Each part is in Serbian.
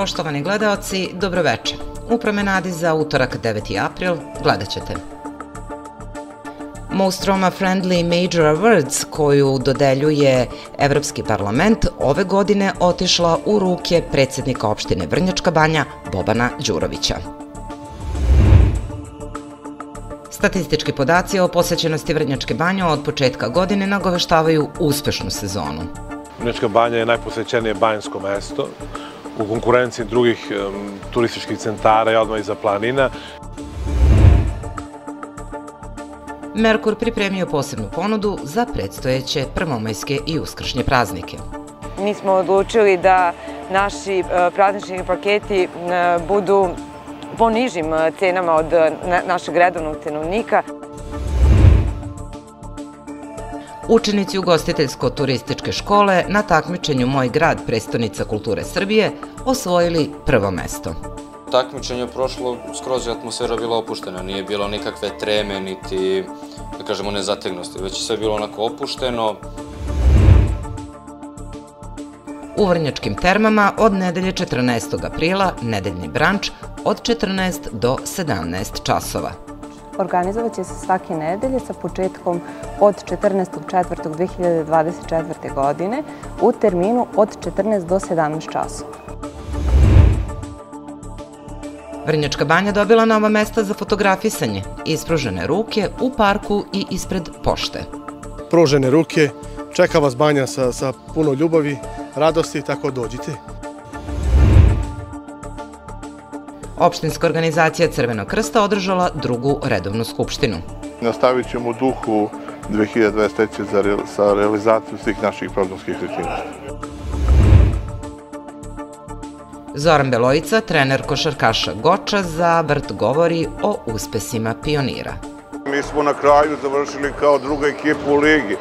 Poštovani gledaoci, dobroveče. U promenadi za utorak 9. april gledat ćete Most Roma Friendly Major Awards koju dodeljuje Evropski parlament ove godine otišla u ruke predsednika opštine Vrnjačka banja Bobana Đurovića. Statistički podaci o posećenosti Vrnjačke banje od početka godine nagoveštavaju uspešnu sezonu. Vrnjačka banja je najposećenije banjsko mesto u konkurenciji drugih um, turističkih centara i odmah iza planina. Merkur pripremio posebnu ponudu za predstojeće prvomajske i uskršnje praznike. Mi smo odlučili da naši e, praznični paketi e, budu po nižim e, cenama od našeg redovnog cenovnika. Učenici ugostiteljsko-turističke škole na takmičenju Moj grad, prestonica kulture Srbije, osvojili prvo mesto. Takmičenje je prošlo, skroz je atmosfera bila opuštena, nije bilo nikakve treme, niti, da kažemo, nezategnosti, već je sve bilo onako opušteno. U Vrnjačkim termama od nedelje 14. aprila nedeljni branč od 14 do 17 časova. Organizovat će se svake nedelje sa početkom od 14.4.2024. godine u terminu od 14 do 17 časova. Vrnjačka banja dobila nova mesta za fotografisanje, ispružene ruke u parku i ispred pošte. Pružene ruke, čeka vas banja sa, sa puno ljubavi, radosti, tako dođite. Opštinska organizacija Crvenog krsta održala drugu redovnu skupštinu. Nastavit ćemo u duhu 2023. Za, sa realizaciju svih naših programskih aktivnosti. Zoran Belojica, trener košarkaša Goča, za vrt govori o uspesima pionira. Mi smo na kraju završili kao druga ekipa u ligi.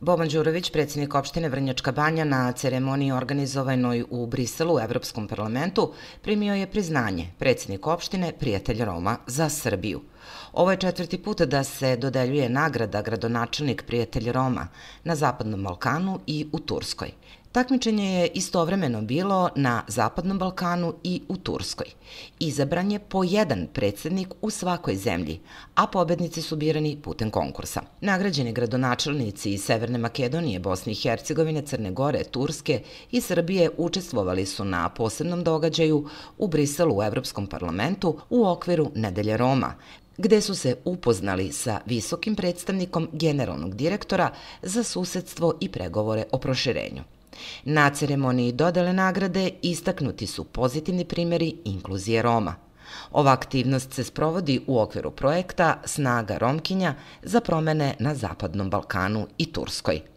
Boban Đurović, predsjednik opštine Vrnjačka banja na ceremoniji organizovanoj u Briselu u Evropskom parlamentu, primio je priznanje predsjednik opštine Prijatelj Roma za Srbiju. Ovo je četvrti put da se dodeljuje nagrada gradonačelnik Prijatelj Roma na Zapadnom Balkanu i u Turskoj. Takmičenje je istovremeno bilo na Zapadnom Balkanu i u Turskoj. Izabran je po jedan predsednik u svakoj zemlji, a pobednici su birani putem konkursa. Nagrađeni gradonačelnici iz Severne Makedonije, Bosne i Hercegovine, Crne Gore, Turske i Srbije učestvovali su na posebnom događaju u Briselu u Evropskom parlamentu u okviru Nedelje Roma, gde su se upoznali sa visokim predstavnikom generalnog direktora za susedstvo i pregovore o proširenju. Na ceremoniji dodele nagrade istaknuti su pozitivni primjeri inkluzije Roma. Ova aktivnost se sprovodi u okviru projekta Snaga Romkinja za promene na Zapadnom Balkanu i Turskoj.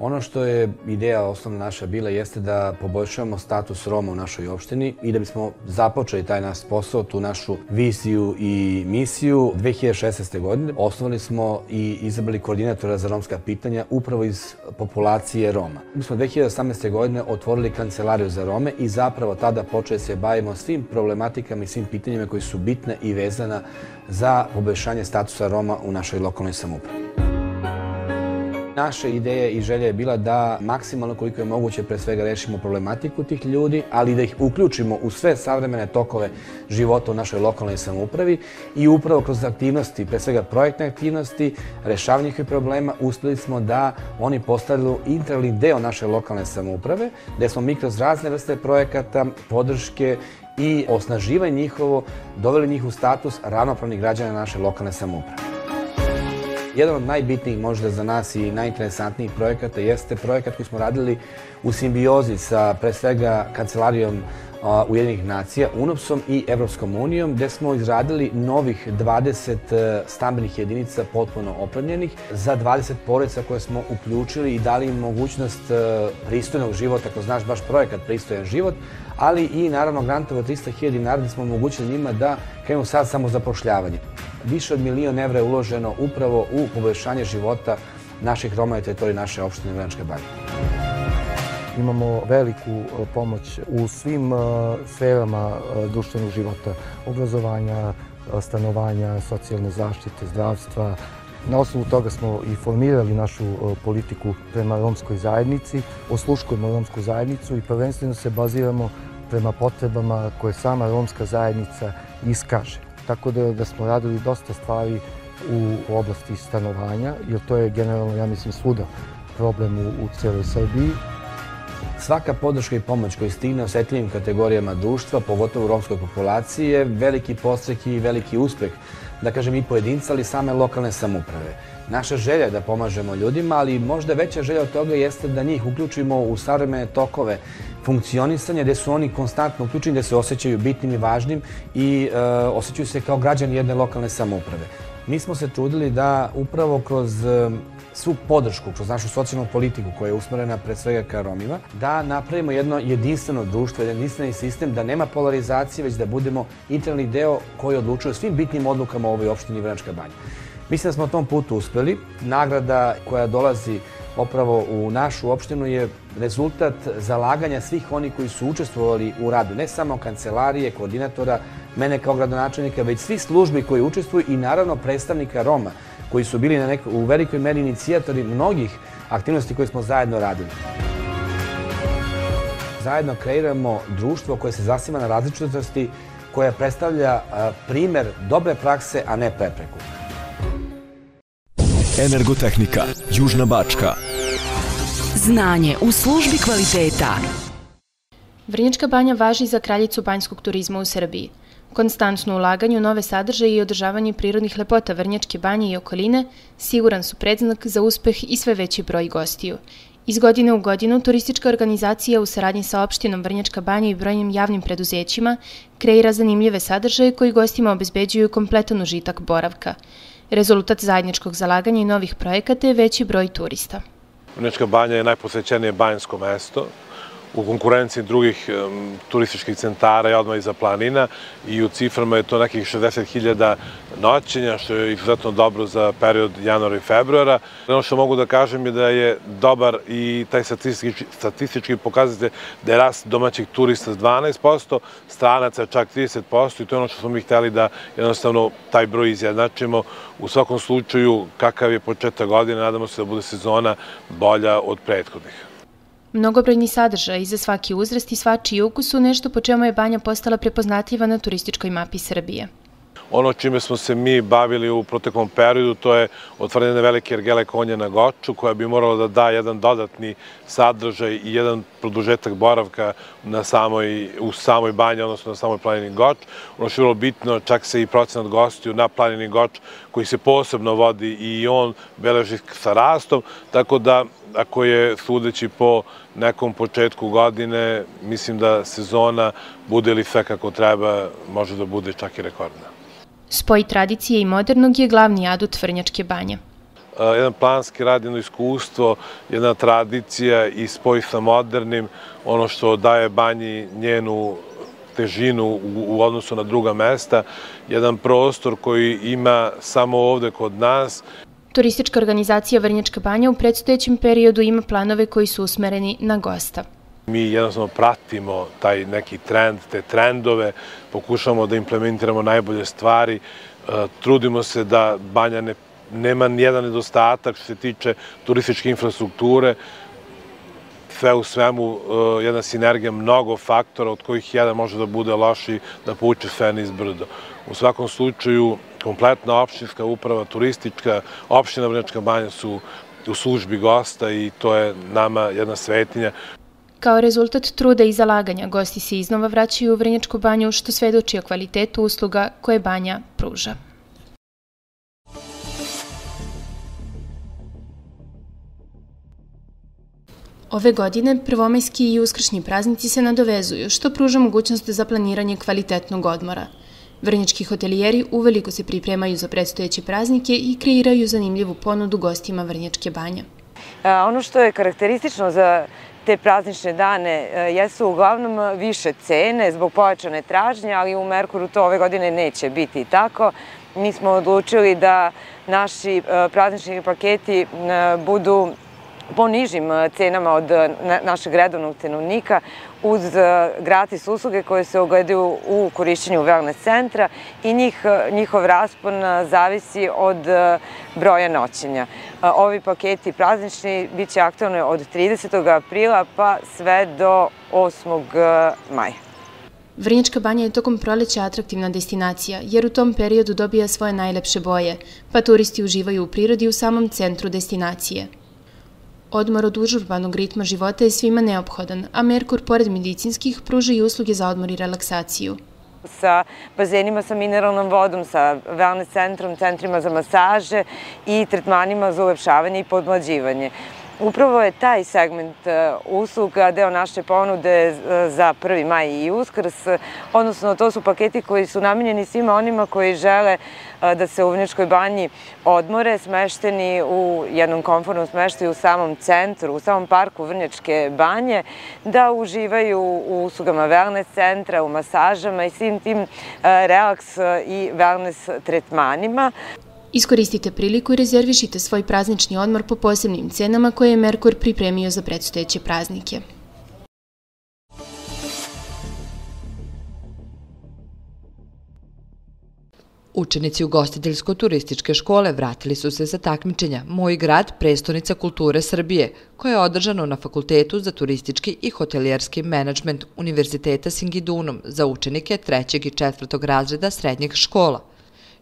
Ono što je ideja osnovna naša bila jeste da poboljšavamo status Roma u našoj opštini i da bismo započeli taj naš posao, tu našu viziju i misiju. 2016. godine osnovali smo i izabrali koordinatora za romska pitanja upravo iz populacije Roma. Mi smo 2018. godine otvorili kancelariju za Rome i zapravo tada počeli se bavimo svim problematikama i svim pitanjima koji su bitne i vezana za poboljšanje statusa Roma u našoj lokalnoj samoupravi. Naša ideja i želja je bila da maksimalno koliko je moguće pre svega rešimo problematiku tih ljudi, ali da ih uključimo u sve savremene tokove života u našoj lokalnoj samoupravi i upravo kroz aktivnosti, pre svega projektne aktivnosti, rešavanje njihove problema, uspeli smo da oni postavili integralni deo naše lokalne samouprave, gde smo mi kroz razne vrste projekata, podrške i osnaživanje njihovo doveli njih u status ravnopravnih građana naše lokalne samouprave. Jedan od najbitnijih možda za nas i najinteresantnijih projekata jeste projekat koji smo radili u simbiozi sa pre svega kancelarijom Ujedinih nacija, UNOPS-om i Evropskom unijom, gde smo izradili novih 20 e, stambenih jedinica potpuno opremljenih za 20 porodica koje smo uključili i dali im mogućnost e, pristojnog života, kroz naš baš projekat Pristojan život, ali i naravno grantova 300.000 dinara da smo omogućili njima da krenu sad samo zapošljavanje. Više od milion evra je uloženo upravo u poboljšanje života naših Roma na teritoriji naše opštine Vranačke banje. Imamo veliku e, pomoć u svim e, sferama e, društvenog života, obrazovanja, stanovanja, socijalne zaštite, zdravstva, Na osnovu toga smo i formirali našu politiku prema romskoj zajednici, osluškujemo romsku zajednicu i prvenstveno se baziramo prema potrebama koje sama romska zajednica iskaže. Tako da, da smo radili dosta stvari u oblasti stanovanja, jer to je generalno, ja mislim, svuda problem u, u celoj Srbiji. Svaka podrška i pomoć koja stigne osetljivim kategorijama društva, pogotovo u romskoj populaciji, je veliki postrek i veliki uspeh, da kažem i pojedinca, ali same lokalne samuprave. Naša želja da pomažemo ljudima, ali možda veća želja od toga jeste da njih uključimo u savremene tokove funkcionisanja, gde su oni konstantno uključeni, gde se osjećaju bitnim i važnim i e, osjećaju se kao građani jedne lokalne samouprave. Mi smo se trudili da upravo kroz e, svu podršku, kroz našu socijalnu politiku koja je usmerena pred svega ka Romima, da napravimo jedno jedinstveno društvo, jedinstveni sistem, da nema polarizacije, već da budemo integralni deo koji odlučuje svim bitnim odlukama u ovoj opštini Vranačka banja. Mislim da smo na tom putu uspeli. Nagrada koja dolazi opravo u našu opštinu je rezultat zalaganja svih oni koji su učestvovali u radu, ne samo kancelarije, koordinatora, mene kao gradonačelnika, već svi službi koji učestvuju i naravno predstavnika Roma, koji su bili na neko, u velikoj meri inicijatori mnogih aktivnosti koje smo zajedno radili. Zajedno kreiramo društvo koje se zasima na različitosti, koja predstavlja primer dobre prakse, a ne prepreku. Energotehnika, Južna Bačka. Znanje u službi kvaliteta. Vrnjačka banja važi za kraljicu banjskog turizma u Srbiji. Konstantno ulaganje u nove sadržaje i održavanje prirodnih lepota Vrnjačke banje i okoline siguran su predznak za uspeh i sve veći broj gostiju. Iz godine u godinu turistička organizacija u saradnji sa opštinom Vrnjačka banja i brojnim javnim preduzećima kreira zanimljive sadržaje koji gostima obezbeđuju kompletan užitak boravka. Rezultat zajedničkog zalaganja i novih projekata je veći broj turista. Vrnjačka banja je najposećenije banjsko mesto u konkurenciji drugih turističkih centara i odmah iza planina i u ciframa je to nekih 60.000 noćenja, što je izuzetno dobro za period januara i februara. Ono što mogu da kažem je da je dobar i taj statistički, statistički pokazatelj da je rast domaćih turista s 12%, stranaca čak 30% i to je ono što smo mi hteli da jednostavno taj broj izjednačimo. U svakom slučaju, kakav je početak godine, nadamo se da bude sezona bolja od prethodnih. Mnogobrojni sadržaj za svaki uzrast i svačiji ukus su nešto po čemu je banja postala prepoznatljiva na turističkoj mapi Srbije. Ono čime smo se mi bavili u proteklom periodu, to je otvaranje velike ergele konja na Goču, koja bi morala da da jedan dodatni sadržaj i jedan produžetak boravka na samoj, u samoj banji, odnosno na samoj planini Goč. Ono što je bilo bitno, čak se i procenat gostiju na planini Goč, koji se posebno vodi i on beleži sa rastom, tako da ako je sudeći po nekom početku godine, mislim da sezona bude li sve kako treba, može da bude čak i rekordna. Spoj tradicije i modernog je glavni adut Vrnjačke banje. Jedan planski rad, jedno iskustvo, jedna tradicija i spoj sa modernim, ono što daje banji njenu težinu u, u odnosu na druga mesta, jedan prostor koji ima samo ovde kod nas. Turistička organizacija Vrnjačka banja u predstojećem periodu ima planove koji su usmereni na gosta. Mi jednostavno pratimo taj neki trend, te trendove, pokušamo da implementiramo najbolje stvari, e, trudimo se da banja ne, nema nijedan nedostatak što se tiče turističke infrastrukture, sve u svemu e, jedna sinergija mnogo faktora od kojih jedan može da bude loši da povuče sve niz brdo. U svakom slučaju kompletna opštinska uprava, turistička, opština Vrnjačka banja su u službi gosta i to je nama jedna svetinja. Kao rezultat truda i zalaganja, gosti se iznova vraćaju u Vrnjačku banju, što svedoči o kvalitetu usluga koje banja pruža. Ove godine prvomajski i uskršnji praznici se nadovezuju, što pruža mogućnost za planiranje kvalitetnog odmora. Vrnjački hotelijeri uveliko se pripremaju za predstojeće praznike i kreiraju zanimljivu ponudu gostima Vrnjačke banje. Ono što je karakteristično za te praznične dane e, jesu uglavnom više cene zbog pojačane tražnje, ali u Merkuru to ove godine neće biti tako. Mi smo odlučili da naši e, praznični paketi e, budu po nižim cenama od našeg redovnog cenovnika uz gratis usluge koje se ogledaju u korišćenju wellness centra i njih, njihov raspon zavisi od broja noćenja. Ovi paketi praznični bit će aktualni od 30. aprila pa sve do 8. maja. Vrnjačka banja je tokom proleća atraktivna destinacija, jer u tom periodu dobija svoje najlepše boje, pa turisti uživaju u prirodi u samom centru destinacije. Odmor od užurbanog ritma života je svima neophodan, a Merkur, pored medicinskih, pruža i usluge za odmor i relaksaciju. Sa bazenima sa mineralnom vodom, sa wellness centrom, centrima za masaže i tretmanima za ulepšavanje i podmlađivanje. Upravo je taj segment e, usluga deo naše ponude e, za 1. maj i uskrs, odnosno to su paketi koji su namenjeni svima onima koji žele e, da se u Vrnjačkoj banji odmore, smešteni u jednom komfortnom smeštaju u samom centru, u samom parku Vrnjačke banje, da uživaju u uslugama wellness centra, u masažama i svim tim relaks i wellness tretmanima. Iskoristite priliku i rezervišite svoj praznični odmor po posebnim cenama koje je Merkur pripremio za predstojeće praznike. Učenici ugostiteljsko-turističke škole vratili su se sa takmičenja Moj grad, prestonica kulture Srbije, koje je održano na Fakultetu za turistički i hotelijerski menadžment Univerziteta Singidunum za učenike trećeg i četvrtog razreda srednjeg škola –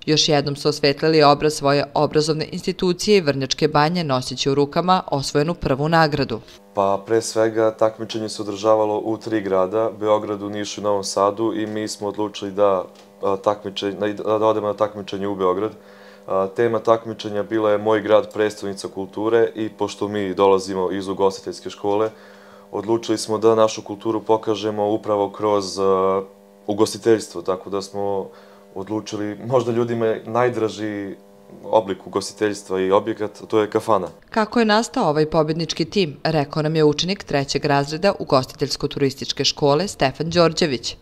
Još jednom su osvetlili obraz svoje obrazovne institucije i Vrnjačke banje nosići u rukama osvojenu prvu nagradu. Pa pre svega takmičenje se održavalo u tri grada, Beogradu, Nišu i Novom Sadu i mi smo odlučili da, takmičenje, da, da odemo na takmičenje u Beograd. Tema takmičenja bila je Moj grad predstavnica kulture i pošto mi dolazimo iz ugostiteljske škole, odlučili smo da našu kulturu pokažemo upravo kroz ugostiteljstvo, tako da smo odlučili, možda ljudima najdraži oblik ugostiteljstva i objekat, to je kafana. Kako je nastao ovaj pobjednički tim, rekao nam je učenik trećeg razreda ugostiteljsko-turističke škole Stefan Đorđević.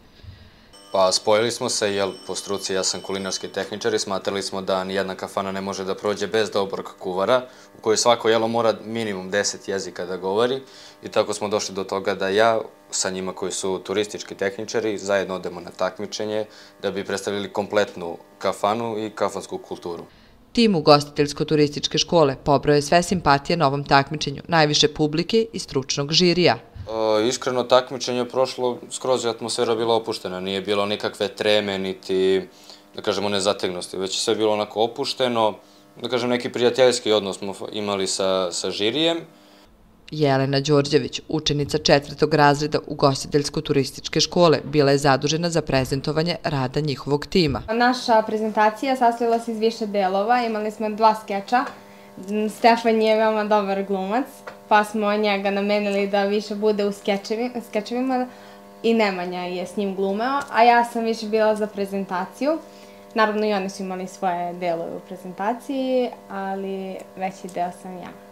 Pa spojili smo se, jel, po struci ja sam kulinarski tehničar i smatrali smo da nijedna kafana ne može da prođe bez dobrog kuvara, u kojoj svako jelo mora minimum 10 jezika da govori i tako smo došli do toga da ja sa njima koji su turistički tehničari zajedno odemo na takmičenje da bi predstavili kompletnu kafanu i kafansku kulturu. Tim ugostiteljsko-turističke škole pobrao je sve simpatije na ovom takmičenju, najviše publike i stručnog žirija. E, iskreno, takmičenje je prošlo, skroz je atmosfera bila opuštena, nije bilo nikakve treme, niti, da kažemo, nezategnosti, već je sve bilo onako opušteno, da kažem, neki prijateljski odnos smo imali sa, sa žirijem. Jelena Đorđević, učenica četvrtog razreda ugostiteljsko-turističke škole, bila je zadužena za prezentovanje rada njihovog tima. Naša prezentacija sastojila se iz više delova, imali smo dva skeča, Stefan je veoma dobar glumac, pa smo njega namenili da više bude u skečevi, skečevima i Nemanja je s njim glumeo, a ja sam više bila za prezentaciju. Naravno i oni su imali svoje delove u prezentaciji, ali veći deo sam ja.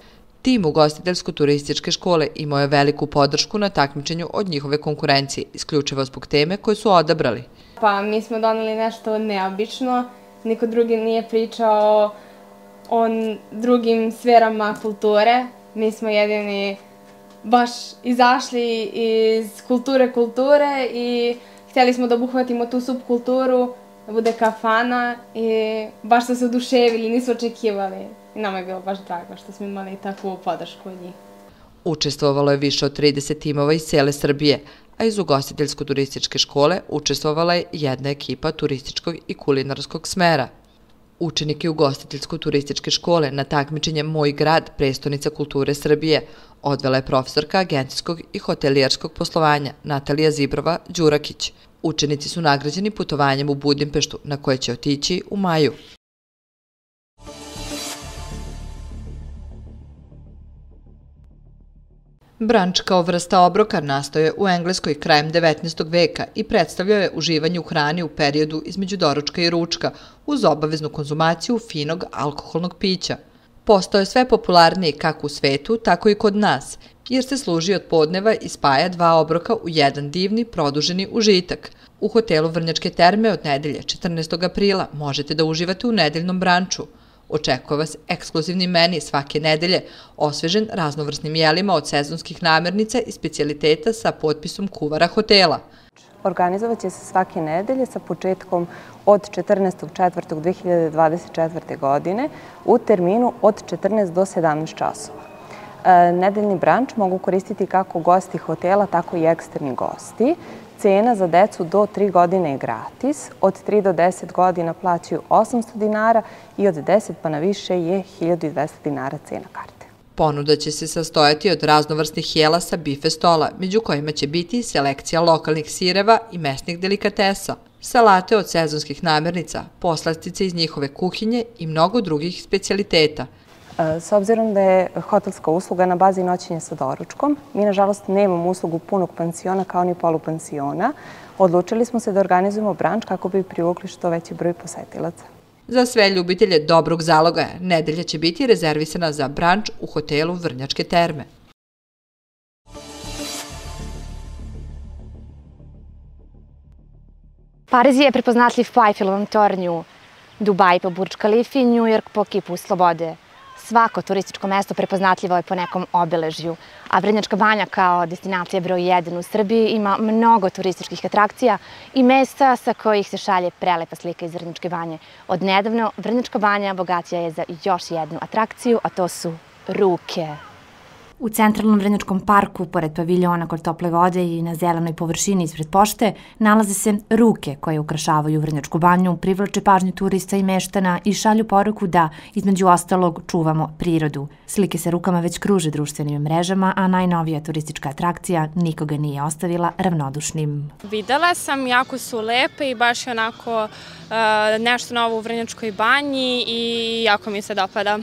Tim ugostiteljsko-turističke škole imao je veliku podršku na takmičenju od njihove konkurencije, isključivo zbog teme koje su odabrali. Pa mi smo doneli nešto neobično, niko drugi nije pričao o drugim sferama kulture. Mi smo jedini baš izašli iz kulture kulture i hteli smo da obuhvatimo tu subkulturu, da bude kafana i baš smo se oduševili, nisu očekivali. I nama je bilo baš drago što smo imali takvu podršku od njih. Učestvovalo je više od 30 timova iz cele Srbije, a iz ugostiteljsko-turističke škole učestvovala je jedna ekipa turističkog i kulinarskog smera – Učenike ugostiteljsko-turističke škole na takmičenje Moj grad, prestonica kulture Srbije, odvela je profesorka agencijskog i hotelijerskog poslovanja Natalija Zibrova Đurakić. Učenici su nagrađeni putovanjem u Budimpeštu, na koje će otići u maju. Branč kao vrsta obroka nastoje u Engleskoj krajem 19. veka i predstavljao je uživanje u hrani u periodu između doručka i ručka uz obaveznu konzumaciju finog alkoholnog pića. Postao je sve popularniji kako u svetu, tako i kod nas, jer se služi od podneva i spaja dva obroka u jedan divni, produženi užitak. U hotelu Vrnjačke terme od nedelje 14. aprila možete da uživate u nedeljnom branču – Očekuje vas ekskluzivni meni svake nedelje, osvežen raznovrsnim jelima od sezonskih namirnica i specialiteta sa potpisom kuvara hotela. Organizovat će se svake nedelje sa početkom od 14.4.2024. godine u terminu od 14 do 17 časova. E, nedeljni branč mogu koristiti kako gosti hotela, tako i eksterni gosti. Cena za decu do 3 godine je gratis, od 3 do 10 godina plaćaju 800 dinara i od 10 pa na više je 1200 dinara cena karte. Ponuda će se sastojati od raznovrsnih jela sa bife stola, među kojima će biti selekcija lokalnih sireva i mesnih delikatesa, salate od sezonskih namirnica, poslastice iz njihove kuhinje i mnogo drugih specialiteta – E, s obzirom da je hotelska usluga na bazi noćenja sa doručkom, mi nažalost nemamo uslugu punog pansiona kao ni polupansiona. Odlučili smo se da organizujemo branč kako bi privukli što veći broj posetilaca. Za sve ljubitelje dobrog zaloga, nedelja će biti rezervisana za branč u hotelu Vrnjačke terme. Pariz je prepoznatljiv po Eiffelovom tornju, Dubaj po Burj Khalifi, New York po kipu slobode. Svako turističko mesto prepoznatljivo je po nekom obeležju, a Vrnjačka banja kao destinacija broj 1 u Srbiji ima mnogo turističkih atrakcija i mesta sa kojih se šalje prelepa slika iz Vrnjačke banje. Od nedavno Vrnjačka banja bogatija je za još jednu atrakciju, a to su ruke. U centralnom Vrnjačkom parku, pored paviljona kod tople vode i na zelenoj površini ispred pošte, nalaze se ruke koje ukrašavaju Vrnjačku banju, privlače pažnju turista i meštana i šalju poruku da, između ostalog, čuvamo prirodu. Slike sa rukama već kruže društvenim mrežama, a najnovija turistička atrakcija nikoga nije ostavila ravnodušnim. Videla sam, jako su lepe i baš je onako uh, nešto novo u Vrnjačkoj banji i jako mi se dopada.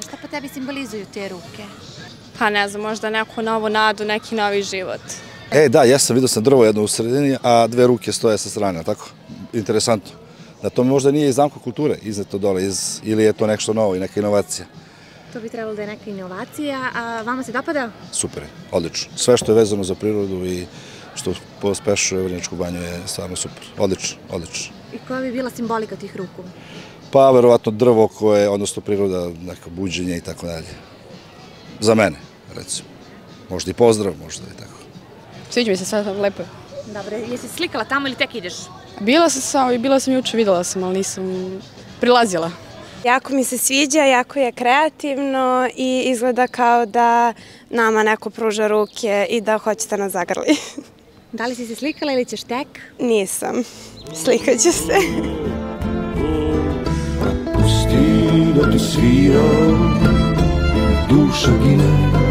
Šta pa tebi simbolizuju te ruke? Pa ne znam, možda neku novu nadu, neki novi život. E, da, ja sam vidio sam drvo jedno u sredini, a dve ruke stoje sa strane, tako? Interesantno. Da to možda nije iz zamka kulture izato dole, iz, ili je to nešto novo i neka inovacija. To bi trebalo da je neka inovacija, a vama se dopada? Super, odlično. Sve što je vezano za prirodu i što pospešuje Vrnjačku banju je stvarno super. Odlično, odlično. I koja bi bila simbolika tih ruku? Pa, verovatno drvo koje, odnosno priroda, neka buđenje i tako dalje. Za mene recimo. Možda i pozdrav, možda i tako. Sviđa mi se sad, lepo je. Dobro, jesi slikala tamo ili tek ideš? Bila sam samo i bila sam juče, videla sam, ali nisam prilazila. Jako mi se sviđa, jako je kreativno i izgleda kao da nama neko pruža ruke i da hoće da nas zagrli. Da li si se slikala ili ćeš tek? Nisam. Slikaću se. Pusti da ti svira, duša gine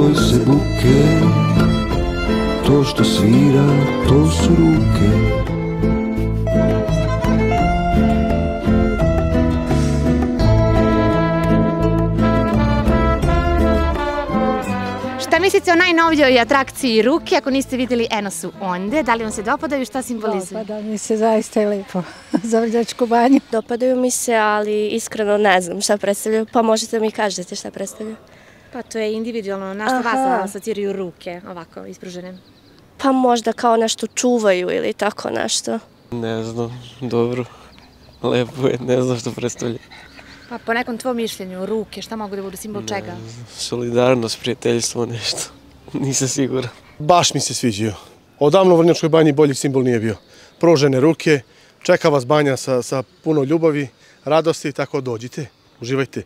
boj se buke To što svira, to su ruke mislite o najnovijoj atrakciji ruke? Ako niste videli, eno su onde. Da li vam se dopadaju? Šta simbolizuju? Dopada mi se zaista je lepo za vrđačku banju. Dopadaju mi se, ali iskreno ne znam šta predstavljaju. Pa možete mi kažete šta predstavljaju. Pa to je individualno. Na što vas asociraju ruke ovako ispružene? Pa možda kao nešto čuvaju ili tako nešto. Ne znam, dobro. Lepo je, ne znam što predstavlja. Pa po nekom tvom mišljenju, ruke, šta mogu da budu simbol čega? Solidarnost, prijateljstvo, nešto. Nisam siguran. Baš mi se sviđio. Odavno u Vrnjačkoj banji bolji simbol nije bio. Prožene ruke, čeka vas banja sa, sa puno ljubavi, radosti, tako dođite, uživajte.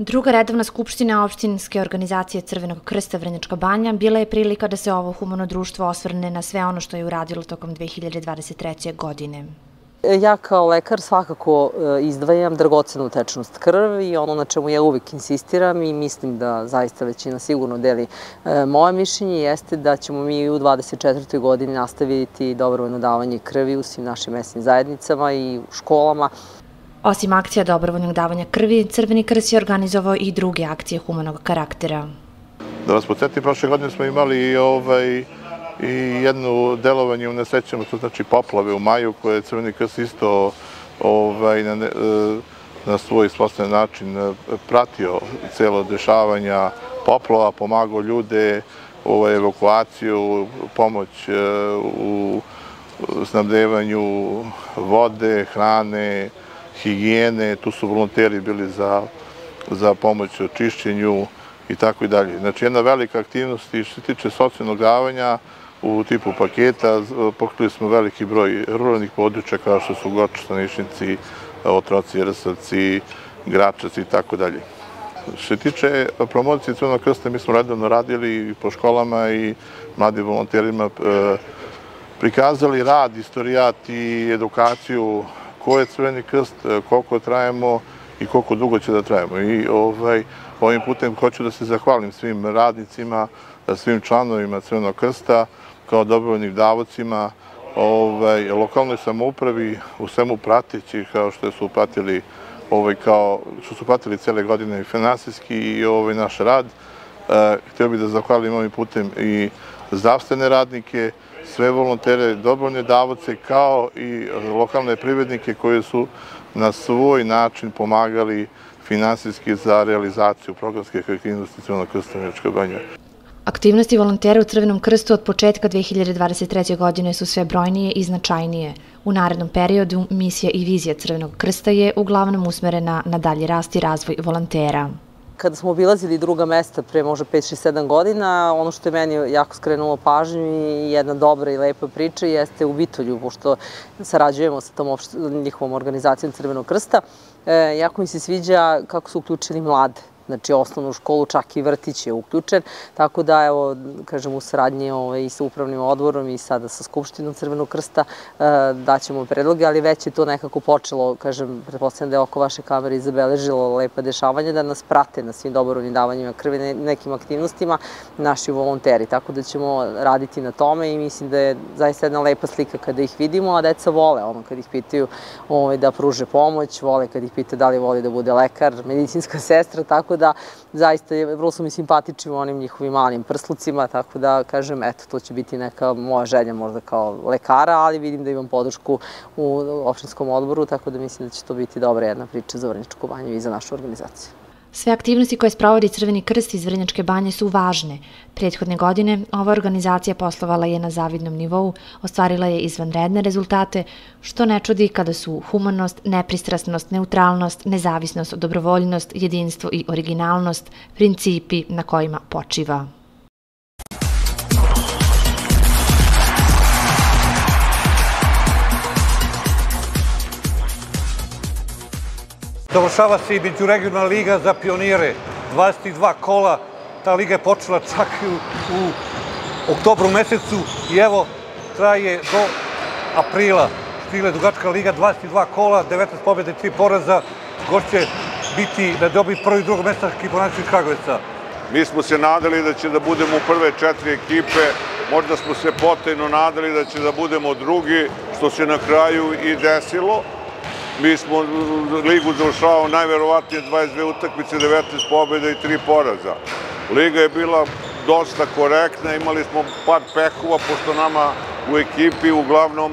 Druga redovna skupština opštinske organizacije Crvenog krsta Vrnjačka banja bila je prilika da se ovo humano društvo osvrne na sve ono što je uradilo tokom 2023. godine. Ja kao lekar svakako e, izdvajam dragocenu tečnost krvi i ono na čemu ja uvijek insistiram i mislim da zaista većina sigurno deli e, moje mišljenje jeste da ćemo mi u 24. godini nastaviti dobrovoljno davanje krvi u svim našim mesnim zajednicama i u školama. Osim akcija dobrovoljnog davanja krvi, Crveni krs je organizovao i druge akcije humanog karaktera. Da vas podsjetim, prošle godine smo imali i, ovaj, i jednu delovanje u nesrećama, to znači poplave u maju, koje je Crveni krs isto ovaj, na, e, na svoj svojstven način pratio celo dešavanja poplova, pomagao ljude, ovaj, evakuaciju, pomoć u snabdevanju vode, hrane, higijene, tu su volonteri bili za, za pomoć u čišćenju i tako i dalje. Znači jedna velika aktivnost i što se tiče socijalnog davanja u tipu paketa, pokrili smo veliki broj ruralnih područja kao što su Goč, Stanišnici, Otroci, Rsavci, Gračaci i tako dalje. Što se tiče promocije Crvenog krsta, mi smo redovno radili po školama i mladim volonterima prikazali rad, istorijat i edukaciju ko je Crveni krst, koliko trajemo i koliko dugo će da trajemo. I ovaj, ovim putem hoću da se zahvalim svim radnicima, svim članovima Crvenog krsta, kao dobrovoljnim davocima, ovaj, lokalnoj samoupravi, u svemu prateći, kao što su pratili ovaj, kao, što su pratili cele godine i finansijski i ovaj, naš rad. E, htio bih da zahvalim ovim putem i zdravstvene radnike, sve volontere, dobrovoljne davoce, kao i lokalne privrednike koji su na svoj način pomagali finansijski za realizaciju programskih aktivnosti Crvenog krsta Miračka banja. Aktivnosti volontera u Crvenom krstu od početka 2023. godine su sve brojnije i značajnije. U narednom periodu misija i vizija Crvenog krsta je uglavnom usmerena na dalji rast i razvoj volontera kada smo obilazili druga mesta pre možda 5-6-7 godina, ono što je meni jako skrenulo pažnju i jedna dobra i lepa priča jeste u Vitolju, pošto sarađujemo sa tom njihovom organizacijom Crvenog krsta. E, jako mi se sviđa kako su uključili mlade znači osnovnu školu, čak i vrtić je uključen, tako da evo, kažem, u saradnji ovaj, i sa upravnim odborom i sada sa Skupštinom Crvenog krsta e, daćemo predloge, ali već je to nekako počelo, kažem, pretpostavljam da je oko vaše kamere i zabeležilo lepa dešavanja, da nas prate na svim dobrovnim davanjima krvi, nekim aktivnostima, naši volonteri, tako da ćemo raditi na tome i mislim da je zaista jedna lepa slika kada ih vidimo, a deca vole, ono, kad ih pitaju ovaj, da pruže pomoć, vole kad ih pita da li voli da bude lekar, medicinska sestra, tako zaista je, vrlo su mi simpatični u onim njihovim malim prslucima, tako da kažem, eto, to će biti neka moja želja možda kao lekara, ali vidim da imam podršku u opštinskom odboru, tako da mislim da će to biti dobra jedna priča za Vrničku banju i za našu organizaciju. Sve aktivnosti koje sprovodi Crveni krst iz Vrnjačke banje su važne. Prethodne godine ova organizacija poslovala je na zavidnom nivou, ostvarila je izvanredne rezultate, što ne čudi kada su humanost, nepristrasnost, neutralnost, nezavisnost, dobrovoljnost, jedinstvo i originalnost principi na kojima počiva. Dovršava se i međuregionalna liga za pionire. 22 kola, ta liga je počela čak u, u oktobru mesecu i evo traje do aprila. Stila je dugačka liga, 22 kola, 19 pobjede, 3 poraza. Gost će biti da dobi prvi i drugo mesta Kiponačnih Kragovica. Mi smo se nadali da će da budemo u prve četiri ekipe, možda smo se potajno nadali da će da budemo drugi, što se na kraju i desilo. Mi smo ligu završavao najverovatnije 22 utakmice, 19 pobjeda i 3 poraza. Liga je bila dosta korektna, imali smo par pehova, pošto nama u ekipi uglavnom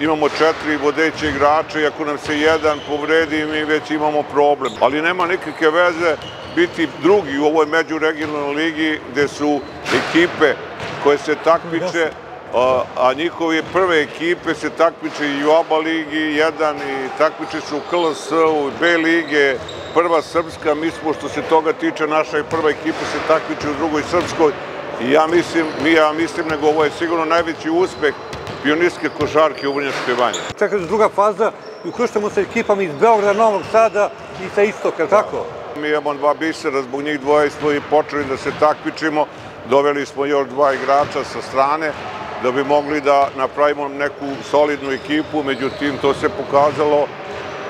imamo četiri vodeće igrače i ako nam se jedan povredi, mi već imamo problem. Ali nema nikakve veze biti drugi u ovoj međuregionalnoj ligi gde su ekipe koje se takmiče a, a njihove prve ekipe se takmiče i u oba ligi, jedan i takmiče se u KLS, u B lige, prva srpska, mi smo što se toga tiče, naša prva ekipa se takmiče u drugoj srpskoj i ja mislim, mi ja mislim, nego ovo je sigurno najveći uspeh pionirske košarke u Vrnjačkoj banji. Čeka se druga faza i ukrštamo sa ekipama iz Beograda, Novog Sada i sa istoka, tako? Mi imamo dva bisera, zbog njih dvoje smo i počeli da se takmičimo, doveli smo još dva igrača sa strane, da bi mogli da napravimo neku solidnu ekipu, međutim to se pokazalo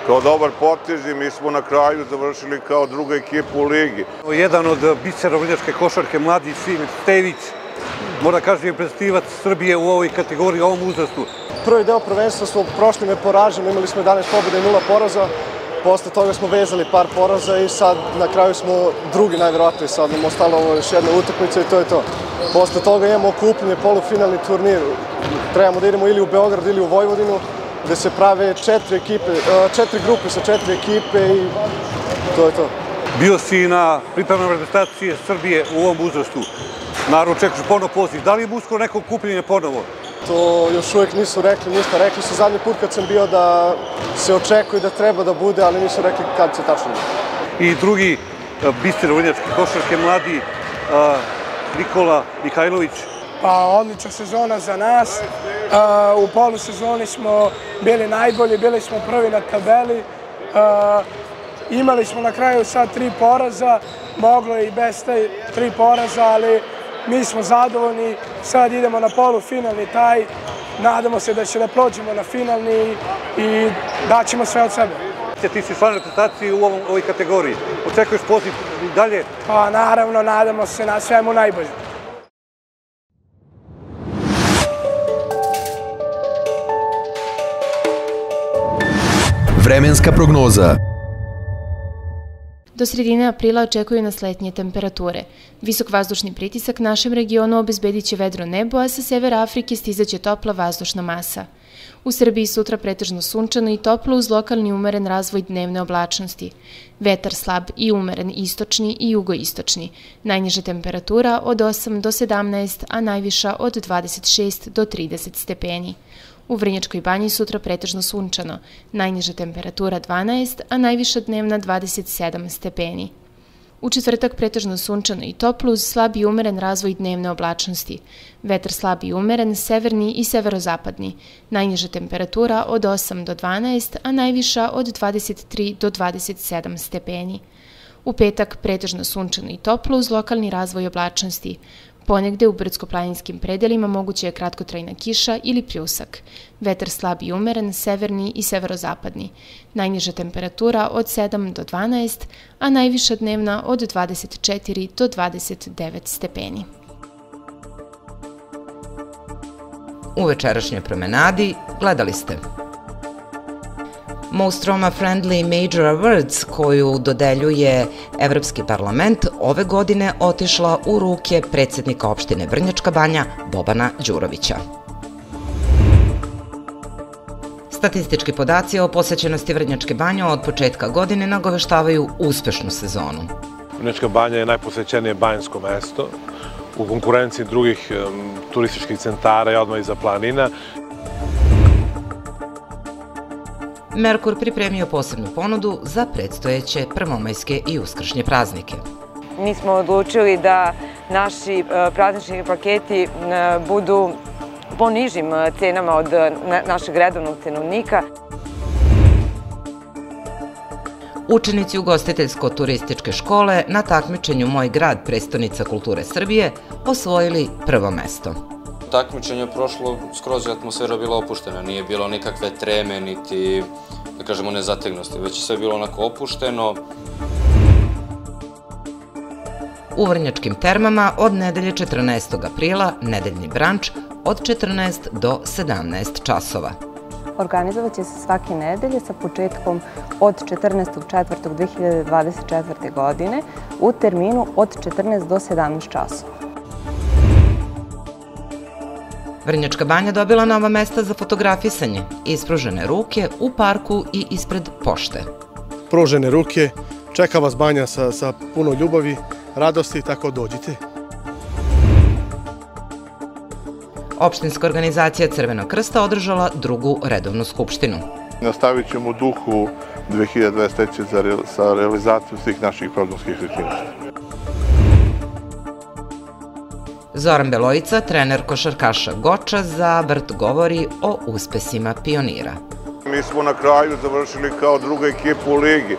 kao dobar potez i mi smo na kraju završili kao druga ekipa u ligi. Jedan od bisera vrljačke košarke, mladi Sime Stević, mora kažem predstivac Srbije u ovoj kategoriji, u ovom uzrastu. Prvi deo prvenstva smo prošli neporaženi, imali smo 11 pobjeda i 0 poraza. Posle toga smo vezali par poraza i sad na kraju smo drugi najverovatniji. Sad nam ostalo ovo još jedna utakmica i to je to. Posle toga imamo okupljenje, polufinalni turnir. Trebamo da idemo ili u Beograd ili u Vojvodinu. gde se prave četiri, ekipe, e, četiri grupe sa četiri ekipe i to je to. Bio si na pripremnom reprezentacije Srbije u ovom uzrastu. Naravno, čekaš ponovo poziv. Da li je uskoro neko kupljenje ponovo? To još uvijek nisu rekli ništa. Rekli su zadnji put kad sam bio da se očekuje da treba da bude, ali nisu rekli kad će tačno biti. I drugi e, bister vrnjački košarke mladi Nikola Mihajlović. Pa odlična sezona za nas. U polusezoni smo bili najbolji, bili smo prvi na tabeli. Imali smo na kraju sad tri poraza, moglo je i bez te tri poraza, ali mi smo zadovoljni. Sad idemo na polufinalni taj, nadamo se da će da prođemo na finalni i daćemo sve od sebe. Ti si član reprezentacije u ovom, ovoj kategoriji. Očekuješ poziv dalje? Pa naravno, nadamo se na svemu najbolje. Vremenska prognoza Do sredine aprila očekuju nas letnje temperature. Visok vazdušni pritisak našem regionu obezbedit će vedro nebo, a sa severa Afrike stizaće topla vazdušna masa. U Srbiji sutra pretežno sunčano i toplo uz lokalni umeren razvoj dnevne oblačnosti. Vetar slab i umeren istočni i jugoistočni. Najniža temperatura od 8 do 17, a najviša od 26 do 30 stepeni. U Vrnjačkoj banji sutra pretežno sunčano, najniža temperatura 12, a najviša dnevna 27 stepeni. U četvrtak pretežno sunčano i toplo uz slab i umeren razvoj dnevne oblačnosti. Vetar slab i umeren, severni i severozapadni. Najniža temperatura od 8 do 12, a najviša od 23 do 27 stepeni. U petak pretežno sunčano i toplo uz lokalni razvoj oblačnosti. Ponegde u brdsko-planinskim predelima moguće je kratkotrajna kiša ili pljusak. Vetar slab i umeren, severni i severozapadni. Najniža temperatura od 7 do 12, a najviša dnevna od 24 do 29 stepeni. U večerašnjoj promenadi gledali ste Most Roma Friendly Major Awards koju dodeljuje Evropski parlament ove godine otišla u ruke predsednika opštine Vrnjačka banja Bobana Đurovića. Statistički podaci o posećenosti Vrnjačke banje od početka godine nagoveštavaju uspešnu sezonu. Vrnjačka banja je najposećenije banjsko mesto u konkurenciji drugih um, turističkih centara i odmah iza planina. Merkur pripremio posebnu ponudu za predstojeće prvomajske i uskršnje praznike. Mi smo odlučili da naši e, praznični paketi e, budu po nižim e, cenama od našeg redovnog cenovnika. Učenici ugostiteljsko-turističke škole na takmičenju Moj grad, prestonica kulture Srbije, osvojili prvo mesto takmičenje prošlo, skroz je atmosfera bila opuštena, nije bilo nikakve treme, niti, da kažemo, nezategnosti, već je sve bilo onako opušteno. U Vrnjačkim termama od nedelje 14. aprila nedeljni branč od 14 do 17 časova. Organizovat će se svake nedelje sa početkom od 14.4.2024. godine u terminu od 14 do 17 časova. Vrnjačka banja dobila nova mesta za fotografisanje, ispružene ruke u parku i ispred pošte. Pružene ruke, čeka vas banja sa, sa puno ljubavi, radosti, tako dođite. Opštinska organizacija Crvenog krsta održala drugu redovnu skupštinu. Nastavit ćemo u duhu 2023. sa realizacijom svih naših programskih aktivnosti. Zoran Belojica, trener košarkaša Goča, za Vrt govori o uspesima pionira. Mi smo na kraju završili kao druga ekipa u ligi.